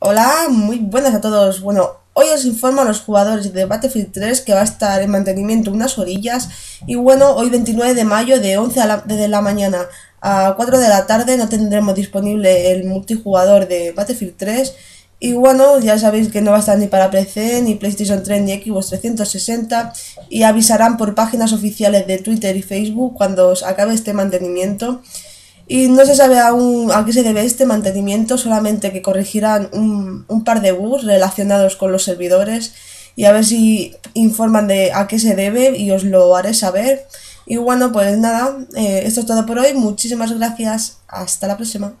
Hola, muy buenas a todos. Bueno, hoy os informo a los jugadores de Battlefield 3 que va a estar en mantenimiento unas orillas. Y bueno, hoy 29 de mayo de 11 la, de la mañana a 4 de la tarde no tendremos disponible el multijugador de Battlefield 3. Y bueno, ya sabéis que no va a estar ni para PC, ni PlayStation 3, ni Xbox 360. Y avisarán por páginas oficiales de Twitter y Facebook cuando os acabe este mantenimiento. Y no se sabe aún a qué se debe este mantenimiento, solamente que corregirán un, un, par de bugs relacionados con los servidores y a ver si informan de a qué se debe y os lo haré saber. Y bueno, pues nada, eh, esto es todo por hoy. Muchísimas gracias. Hasta la próxima.